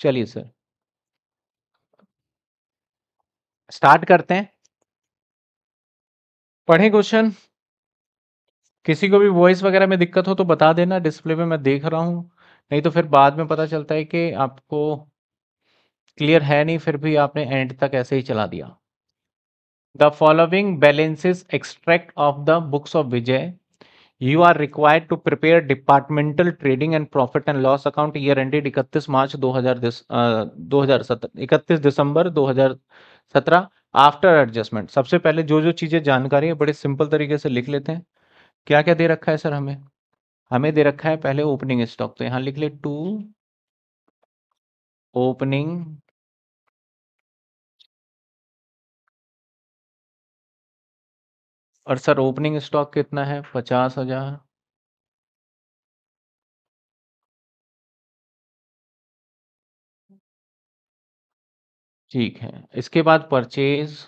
चलिए sir. Start करते हैं। पढ़े क्वेश्चन। किसी को भी वॉइस वगैरह में दिक्कत हो तो बता देना, डिस्प्ले में मैं देख रहा हूँ। नहीं तो फिर बाद में पता चलता है कि आपको क्लियर है नहीं, फिर भी आपने एंड तक ऐसे ही चला दिया। The following balances extract of the books of Vijay you are required to prepare departmental trading and profit and loss account year ended इकतीस मार्च दो हज़ार इकतीस दिसंबर दो हज़ार सत्रह आफ्टर एडजस्टमेंट सबसे पहले जो जो चीज़ें जानकारी है, बड़े सिंपल तरीके से लिख लेते हैं। क्या क्या दे रखा है सर हमें? हमें दे रखा है पहले ओपनिंग स्टॉक तो यहाँ लिख ले टू ओपनिंग और सर ओपनिंग स्टॉक कितना है? पचास हज़ार। ठीक है, इसके बाद परचेज।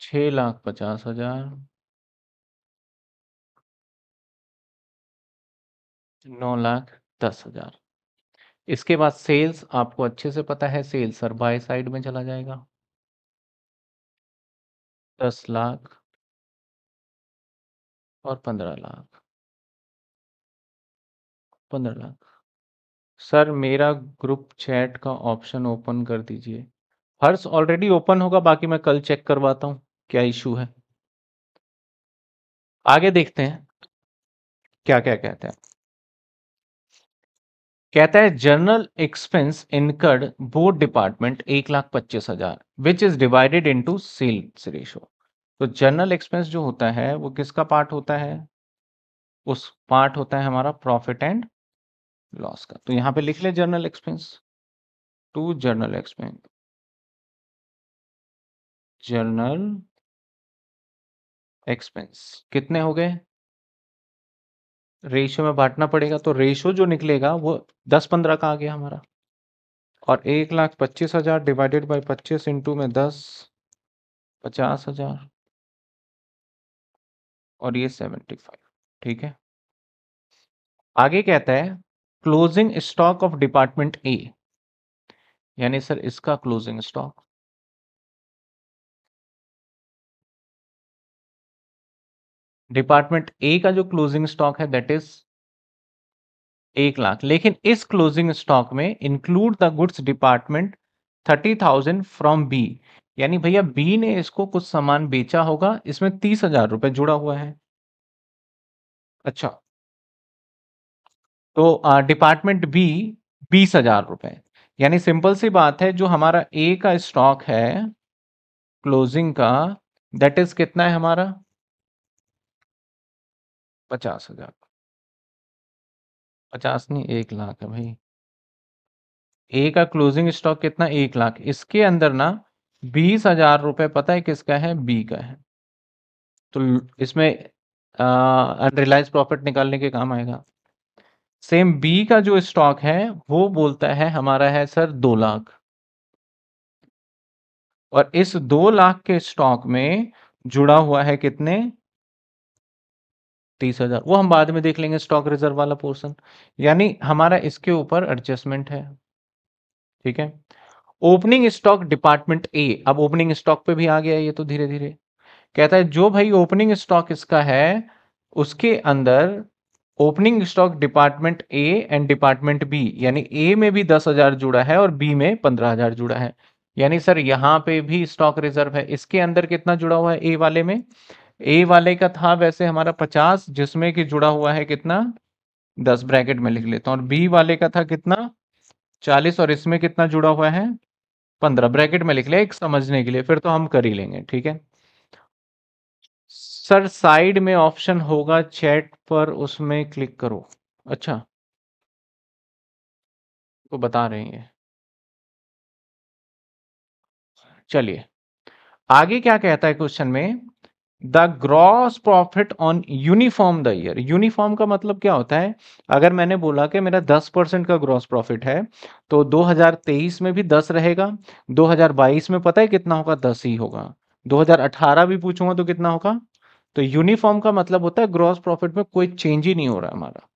छ लाख पचास हज़ार। नौ लाख दस हज़ार। इसके बाद सेल्स, आपको अच्छे से पता है, सेल्स सर बाय साइड में चला जाएगा। दस लाख और पंद्रह लाख। पंद्रह लाख। सर, मेरा ग्रुप चैट का ऑप्शन ओपन कर दीजिए। हर्ष ऑलरेडी ओपन होगा, बाकी मैं कल चेक करवाता हूँ, क्या इशू है। आगे देखते हैं। क्या क्या कहते हैं। कहता है general expense incurred both department एक लाख पच्चीस हज़ार which is divided into sales ratio तो जर्नल एक्सपेंस जो होता है, वो किसका पार्ट होता है? उस पार्ट होता है हमारा प्रॉफिट एंड लॉस का। तो यहाँ पे लिख ले general expense to general expense general expense कितने हो गए? रेशियो में बांटना पड़ेगा तो रेशियो जो निकलेगा वो दस पंद्रह का आ गया हमारा। और एक लाख पच्चीस हज़ार डिवाइडेड बाई पच्चीस इंटू में दस, पचास हज़ार और ये सेवेंटी फाइव ठीक है? आगे कहता है closing stock of department A यानी सर इसका क्लोजिंग स्टॉक डिपार्टमेंट ए का जो क्लोजिंग स्टॉक है दैट इज़ एक लाख। लेकिन इस क्लोजिंग स्टॉक में include the goods department thirty thousand from B यानी भैया बी ने इसको कुछ सामान बेचा होगा, इसमें तीस हज़ार रुपए जुड़ा हुआ है। अच्छा। तो डिपार्टमेंट बी बीस हज़ार रुपए। यानी सिंपल सी बात है, जो हमारा ए का स्टॉक है क्लोजिंग का दैट इज़ कितना है हमारा? पचास हज़ार। पचास नहीं, एक लाख है भाई। ए का क्लोजिंग स्टॉक कितना? एक लाख। इसके अंदर ना, बीस हज़ार रुपए पता है किसका है? बी का है। तो इसमें अनरिलाइज प्रॉफिट निकालने के काम आएगा। सेम बी का जो स्टॉक है, वो बोलता है, हमारा है सर दो लाख। और इस दो लाख के स्टॉक में जुड़ा हुआ है कितने? तीस हज़ार, वो हम बाद में देख लेंगे स्टॉक रिज़र्व वाला पोर्शन यानी हमारा इसके ऊपर एडजस्टमेंट है। ठीक है? ओपनिंग स्टॉक डिपार्टमेंट ए अब ओपनिंग स्टॉक पे भी आ गया ये तो धीरे धीरे कहता है, जो भाई ओपनिंग स्टॉक इसका है, उसके अंदर opening stock department A and department B यानी ए में भी दस हज़ार जुड़ा है और बी में पंद्रह हज़ार जुड़ा है। यानी सर, यहाँ पे भी स्टॉक रिज़र्व है। इसके अंदर कितना जुड़ा हुआ है ए वाले में? ए वाले का था वैसे हमारा पचास, जिसमें कि जुड़ा हुआ है कितना? दस ब्रैकेट में लिख लेता हूँ। और बी वाले का था कितना? चालीस, और इसमें कितना जुड़ा हुआ है? पंद्रह ब्रैकेट में लिख लिया एक समझने के लिए, फिर तो हम कर ही लेंगे, ठीक है? सर, साइड में ऑप्शन होगा चैट पर, उसमें क्लिक करो। अच्छा। तो बता रहे हैं चलिए। आगे क्या कहता है क्वेश्चन में? The gross profit on uniform the year. Uniform का मतलब क्या होता है? अगर मैंने बोला कि मेरा 10 परसेंट का ग्रॉस प्रॉफिट है तो 2023 में भी 10 रहेगा 2022 में पता है कितना होगा? 10 ही होगा। 2018 भी पूछूँगा तो कितना होगा? तो यूनिफॉर्म का मतलब होता है ग्रॉस प्रॉफिट में कोई चेंज ही नहीं हो रहा हमारा।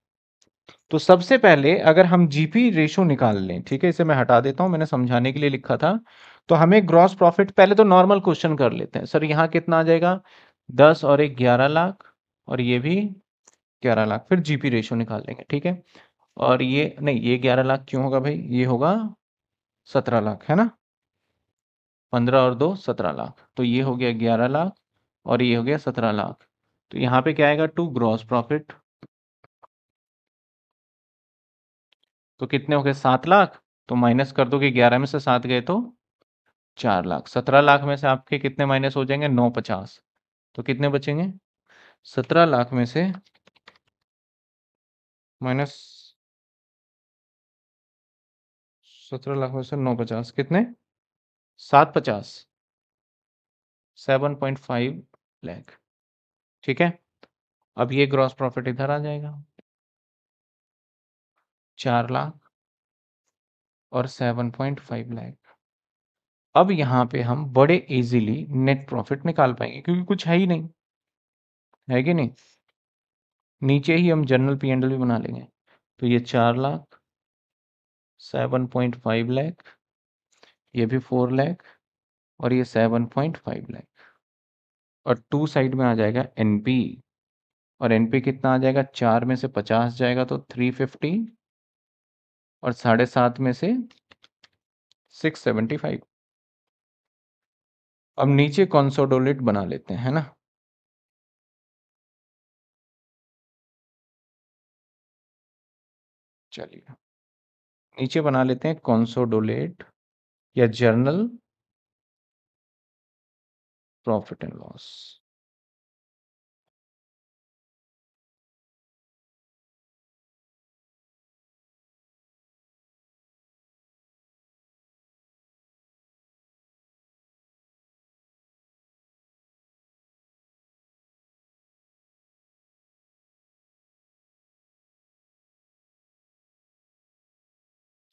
तो सबसे पहले अगर हम जीपी रेशो निकाल लें, ठीक है, इसे मैं हटा देता हूँ, मैंने समझाने के लिए लिखा था तो हमें ग्रॉस प्रॉफिट पहले तो नॉर्मल क्वेश्चन कर लेते हैं, सर, यहाँ कितना आ जाएगा? दस और एक ग्यारह लाख और ये भी ग्यारह लाख। फिर जीपी रेशो निकाल लेंगे, ठीक है? और ये, नहीं, ये ग्यारह लाख क्यों होगा भाई? ये होगा सत्रह लाख, है ना? पंद्रह और दो, सत्रह लाख। तो ये हो गया ग्यारह लाख और ये हो गया सत्रह लाख। तो यहाँ पे क्या आएगा? टू ग्रॉस प्रॉफिट तो कितने हो गए? सात लाख। तो माइनस कर दोगे, ग्यारह में से सात गए तो चार लाख। सत्रह लाख में से आपके कितने माइनस हो जाएँगे? नौ पचास। तो कितने बचेंगे? सत्रह लाख में से माइनस सत्रह लाख में से नौ पचास, कितने? सात पचास। Seven point five lakh. ठीक है? अब ये ग्रॉस प्रॉफिट इधर आ जाएगा। चार लाख और सेवन पॉइंट फाइव लैख। अब यहाँ पे हम बड़े इजीली नेट प्रॉफिट निकाल पाएँगे, क्योंकि कुछ है ही नहीं। है कि नहीं? नीचे ही हम जनरल पी एंडल भी बना लेंगे। तो ये चार lakh seven point five lakh ये भी फोर लैख और ये सेवन पॉइंट फाइव लैख और टू साइड में आ जाएगा एनपी और एनपी कितना आ जाएगा? चार में से पचास जाएगा तो थ्री फिफ्टी और साढ़े सात में से सिक्स सेवेंटी फाइव अब नीचे कॉन्सोडोलेट बना लेते हैं ना? चलिए। नीचे बना लेते हैं कॉन्सोडोलेट या general profit and loss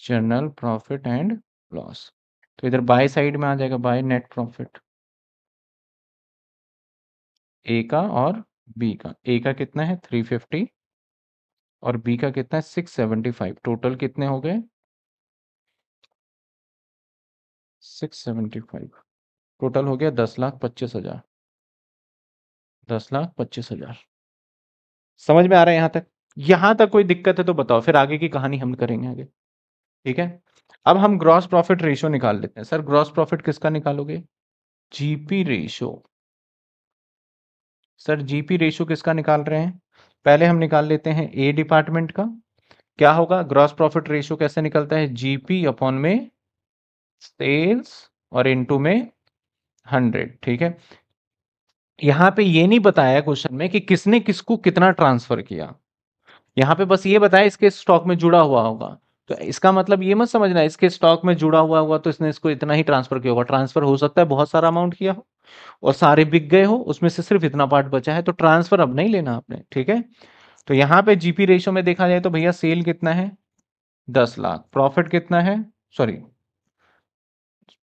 general profit and loss तो इधर बाय साइड में आ जाएगा बाय नेट प्रॉफिट ए का और बी का। ए का कितना है? थ्री फिफ्टी और बी का कितना है? सिक्स सेवेंटी फाइव टोटल कितने हो गए? सिक्स सेवेंटी फाइव टोटल हो गया दस लाख पच्चीस हज़ार। दस लाख पच्चीस हज़ार। समझ में आ रहा है यहाँ तक? यहाँ तक कोई दिक्कत है तो बताओ, फिर आगे की कहानी हम करेंगे आगे। ठीक है? अब हम ग्रॉस प्रॉफिट रेशियो निकाल लेते हैं। सर ग्रॉस प्रॉफिट किसका निकालोगे? GP ratio sir GP ratio किसका निकाल रहे हैं? पहले हम निकाल लेते हैं ए डिपार्टमेंट का। क्या होगा? ग्रॉस प्रॉफिट रेशियो कैसे निकलता है? जीपी अपॉन में सेल्स और इनटू में हंड्रेड ठीक है? यहाँ पे ये नहीं बताया क्वेश्चन में कि किसने किसको कितना ट्रांसफ़र किया। यहाँ पे बस ये बताया इसके स्टॉक में जुड़ा हुआ होगा। तो इसका मतलब ये मत समझना, इसके स्टॉक में जुड़ा हुआ हुआ तो इसने इसको इतना ही ट्रांसफ़र किया होगा। ट्रांसफ़र हो सकता है बहुत सारा अमाउंट किया हो और सारे बिक गए हो, उसमें से सिर्फ़ इतना पार्ट बचा है तो ट्रांसफ़र अब नहीं लेना आपने, ठीक है? तो यहाँ पे जीपी रेशियो में देखा जाए तो भैया सेल कितना है? दस लाख। प्रॉफिट कितना है? सॉरी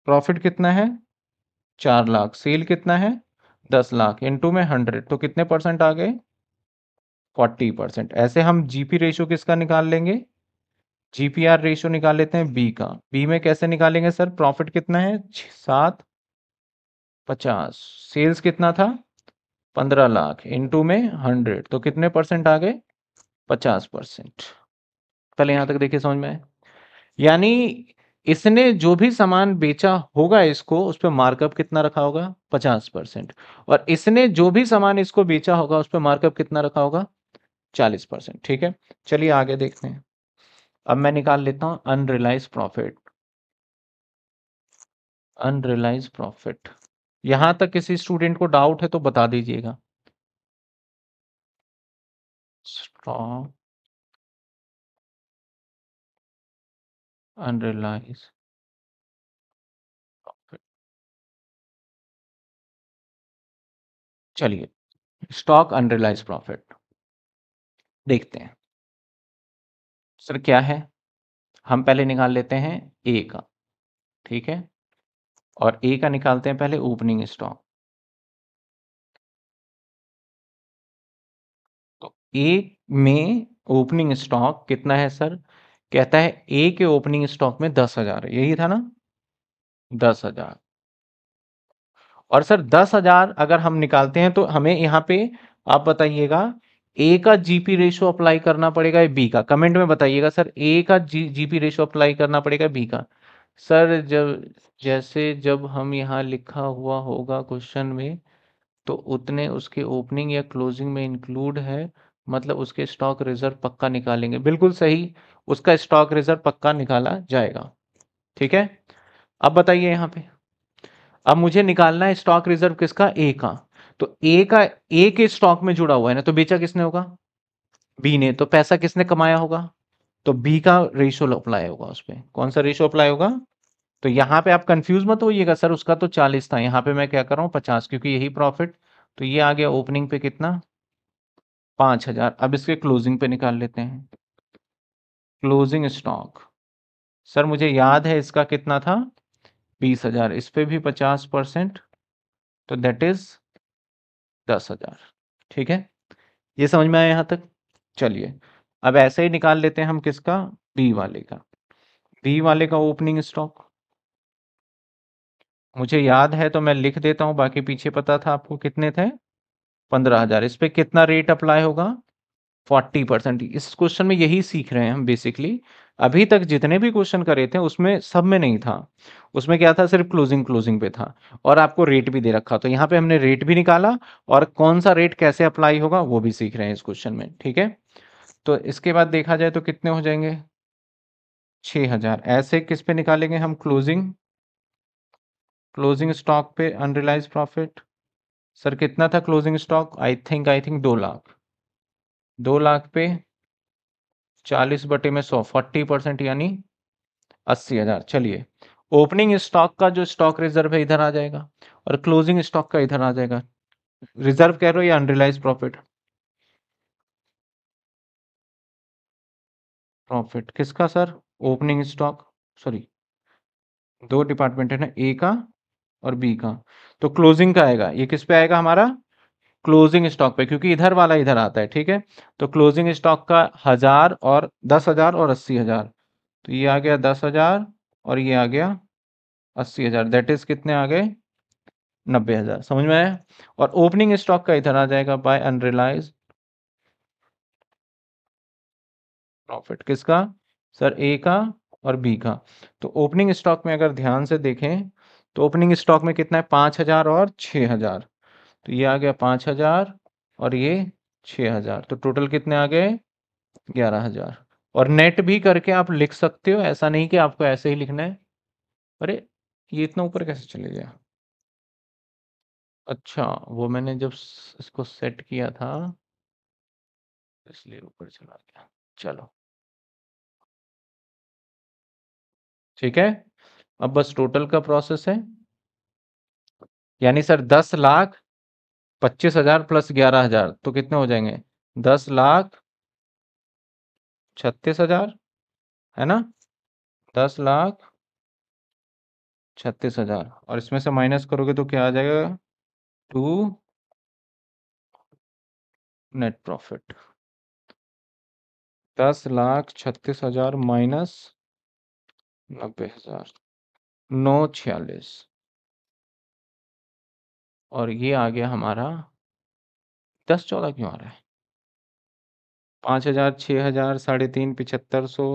प्रॉफिट कितना है? चार लाख। सेल कितना है? दस लाख। इंटू में हंड्रेड तो कितने परसेंट आ गए? फोर्टी परसेंट ऐसे हम जीपी रेशियो किसका निकाल लेंगे? जीपीआर रेशियो निकाल लेते हैं बी का। बी में कैसे निकालेंगे सर? प्रॉफिट कितना है? सात, पचास। सेल्स कितना था? पंद्रह लाख। इनटू में हंड्रेड तो कितने परसेंट आ गए? पचास परसेंट पहले यहाँ तक देखिए समझ में यानी इसने जो भी सामान बेचा होगा इसको, उस पर मार्कअप कितना रखा होगा? पचास परसेंट और इसने जो भी सामान इसको बेचा होगा, उस पर मार्कअप कितना रखा होगा? चालीस परसेंट ठीक है? चलिए आगे देखते हैं। अब मैं निकाल लेता हूँ अनरिलाइज प्रॉफिट अनरिलाइज प्रॉफिट यहाँ तक किसी स्टूडेंट को डाउट है तो बता दीजिएगा। स्ट्रॉन्ग अनरिलाइज चलिए स्टॉक अनरिलाइज प्रॉफिट देखते हैं। सर, क्या है? हम पहले निकाल लेते हैं ए का, ठीक है? और ए का निकालते हैं पहले ओपनिंग स्टॉक तो ए में ओपनिंग स्टॉक कितना है सर? कहता है ए के ओपनिंग स्टॉक में दस हज़ार, यही था ना? दस हज़ार। और सर, दस हज़ार अगर हम निकालते हैं तो हमें यहाँ पे आप बताइएगा ए का जीपी रेशो अप्लाई करना पड़ेगा या बी का। कमेंट में बताइएगा सर ए का जी जीपी रेशो अप्लाई करना पड़ेगा बी का। सर जब, जैसे जब हम यहाँ लिखा हुआ होगा क्वेश्चन में तो उतने उसके ओपनिंग या क्लोजिंग में इंक्लूड है मतलब उसके स्टॉक रिज़र्व पक्का निकालेंगे। बिल्कुल सही, उसका स्टॉक रिज़र्व पक्का निकाला जाएगा। ठीक है? अब बताइए यहाँ पे। अब मुझे निकालना है स्टॉक रिज़र्व किसका? ए का। तो ए का ए के स्टॉक में जुड़ा हुआ है ना तो बेचा किसने होगा? बी ने। तो पैसा किसने कमाया होगा? तो बी का रेशियो अप्लाई होगा उस पर कौन सा रेशियो अप्लाई होगा? तो यहाँ पे आप कंफ्यूज मत होइएगा, सर, उसका तो चालीस था। यहाँ पे मैं क्या कर रहा हूँ? पचास, क्योंकि यही प्रॉफिट तो ये आ गया ओपनिंग पे कितना? पाँच हज़ार। अब इसके क्लोजिंग पे निकाल लेते हैं। क्लोजिंग स्टॉक सर, मुझे याद है इसका कितना था? बीस हज़ार। इस पे भी पचास परसेंट। तो दैट इज़ दस हज़ार, ठीक है? ये समझ में आया यहाँ तक? चलिए, अब ऐसे ही निकाल लेते हैं हम किसका? बी वाले का। बी वाले का ओपनिंग स्टॉक मुझे याद है तो मैं लिख देता हूँ, बाकी पीछे पता था आपको कितने थे? पंद्रह हज़ार। इस पर कितना रेट अप्लाई होगा? फोर्टी परसेंट इस क्वेश्चन में यही सीख रहे हैं हम बेसिकली अभी तक जितने भी क्वेश्चन करे थे, उसमें सब में नहीं था। उसमें क्या था? सिर्फ़ क्लोजिंग क्लोजिंग पे था। और आपको रेट भी दे रखा। तो यहाँ पे हमने रेट भी निकाला और कौन सा रेट कैसे अप्लाई होगा, वो भी सीख रहे हैं इस क्वेश्चन में, ठीक है? तो इसके बाद देखा जाए तो कितने हो जाएँगे? छह हज़ार। ऐसे किस पे निकालेंगे हम? क्लोजिंग क्लोजिंग स्टॉक पे अनरिलाइज प्रॉफिट सर, कितना था closing stock I think I think दो लाख। दो लाख पे चालीस बटे में सौ, फोर्टी परसेंट यानी अस्सी हज़ार। चलिए, ओपनिंग स्टॉक का जो स्टॉक रिज़र्व है, इधर आ जाएगा और क्लोजिंग स्टॉक का इधर आ जाएगा। रिज़र्व कह रहे हो या अनरिलाइज प्रॉफिट प्रॉफिट किसका सर? ओपनिंग स्टॉक सॉरी दो डिपार्टमेंट है ना ए का और बी का। तो क्लोजिंग का आएगा। ये किस पे आएगा हमारा? क्लोजिंग स्टॉक पे, क्योंकि इधर वाला इधर आता है, ठीक है? तो क्लोजिंग स्टॉक का हज़ार और दस हज़ार और अस्सी हज़ार। तो ये आ गया दस हज़ार और ये आ गया अस्सी हज़ार। दैट इज़ कितने आ गए? नब्बे हज़ार। समझ में आया? और ओपनिंग स्टॉक का इधर आ जाएगा बाय अनरिलाइज प्रॉफिट किसका? सर ए का और बी का। तो ओपनिंग स्टॉक में अगर ध्यान से देखें तो ओपनिंग स्टॉक में कितना है? पाँच हज़ार और छह हज़ार। तो ये आ गया पाँच हज़ार और ये छह हज़ार। तो टोटल कितने आ गए? ग्यारह हज़ार। और नेट भी करके आप लिख सकते हो, ऐसा नहीं कि आपको ऐसे ही लिखना है। अरे, ये इतना ऊपर कैसे चले गया? अच्छा वो मैंने जब इसको सेट किया था, इसलिए ऊपर चला गया। चलो। ठीक है? अब बस टोटल का प्रोसेस है। यानी सर, दस लाख पच्चीस हज़ार प्लस ग्यारह हज़ार तो कितने हो जाएँगे? दस लाख छत्तीस हज़ार, है ना? दस लाख छत्तीस हज़ार, और इसमें से माइनस करोगे तो क्या आ जाएगा? To net profit. दस लाख छत्तीस हज़ार माइनस नब्बे हज़ार, नौ छियालीस। और ये आ गया हमारा दस चौदह क्यों आ रहा है? पाँच हज़ार छः हज़ार, साढ़े तीन, पिछहत्तर सौ।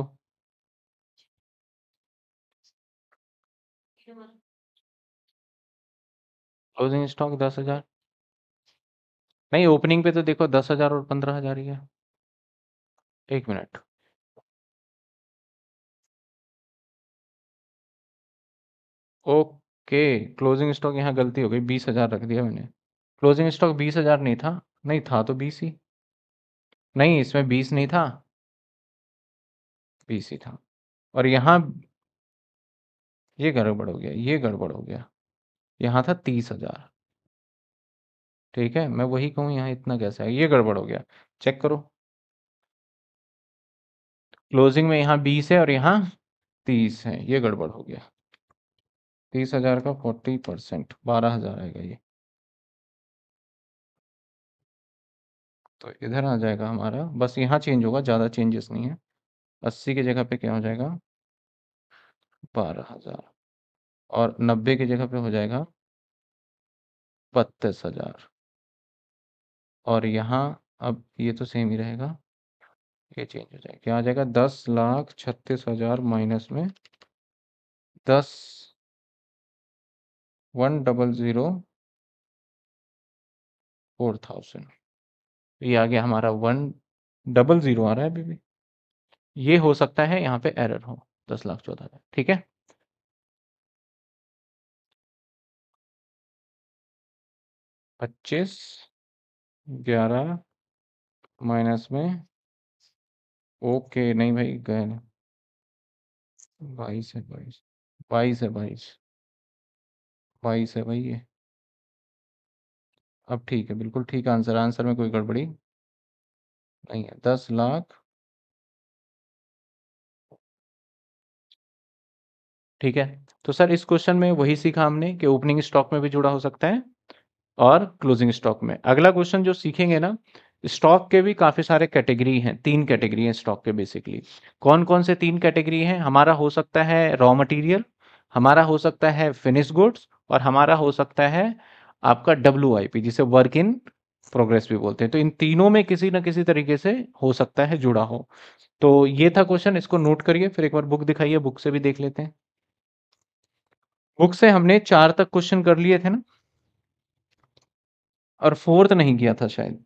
क्लोजिंग स्टॉक दस हज़ार। नहीं ओपनिंग पे तो देखो दस हज़ार और पंद्रह हज़ार ही है। एक मिनट। ओके। क्लोजिंग स्टॉक यहाँ गलती हो गई, बीस हज़ार रख दिया मैंने। क्लोजिंग स्टॉक बीस हज़ार नहीं था नहीं था तो बीस ही। नहीं, इसमें बीस नहीं था। बीस ही था। और यहाँ ये गड़बड़ हो गया, ये गड़बड़ हो गया। यहाँ था तीस हज़ार। ठीक है, मैं वही कहूँ, यहाँ इतना कैसा है? ये गड़बड़ हो गया। चेक करो। क्लोजिंग में यहाँ बीस है और यहाँ तीस है, ये गड़बड़ हो गया। तीस हज़ार का फोर्टी परसेंट, बारह हज़ार आएगा ये। तो इधर आ जाएगा हमारा, बस यहाँ चेंज होगा, ज़्यादा चेंजेस नहीं है। अस्सी की जगह पे क्या हो जाएगा? बारह हज़ार। और नब्बे की जगह पे हो जाएगा? बत्तीस हज़ार। और यहाँ, अब ये तो सेम ही रहेगा। ये चेंज हो जाएगा। क्या आ जाएगा दस लाख छत्तीस हज़ार माइनस में दस one double zero four thousand. ये आ गया हमारा वन डबल ज़ीरो आ रहा है अभी भी। ये हो सकता है यहाँ पे एरर हो, दस लाख चौदह हज़ार ठीक है? पच्चीस, ग्यारह माइनस में, ओके, नहीं भाई, गए बाईस है, बाईस बाईस है, बाईस। बाईस है भाई ये अब ठीक है, बिल्कुल ठीक आंसर आंसर में कोई गड़बड़ी नहीं है। दस लाख। ठीक है तो सर इस क्वेश्चन में वही सीखा हमने कि ओपनिंग स्टॉक में भी जुड़ा हो सकता है और क्लोजिंग स्टॉक में। अगला क्वेश्चन जो सीखेंगे ना, स्टॉक के भी काफ़ी सारे कैटेगरी हैं, तीन कैटेगरी हैं स्टॉक के बेसिकली। कौन कौन से तीन कैटेगरी हैं? हमारा हो सकता है रॉ मटेरियल, हमारा हो सकता है फिनिश गुड्स और हमारा हो सकता है आपका पी जिसे वर्क इन प्रोग्रेस भी बोलते हैं। तो इन तीनों में किसी ना किसी तरीके से हो सकता है जुड़ा हो। तो ये था क्वेश्चन इसको नोट करिए, फिर एक बार बुक दिखाइए बुक से भी देख लेते हैं। बुक से हमने चार तक क्वेश्चन कर लिए थे ना? और फोर्थ नहीं किया था शायद।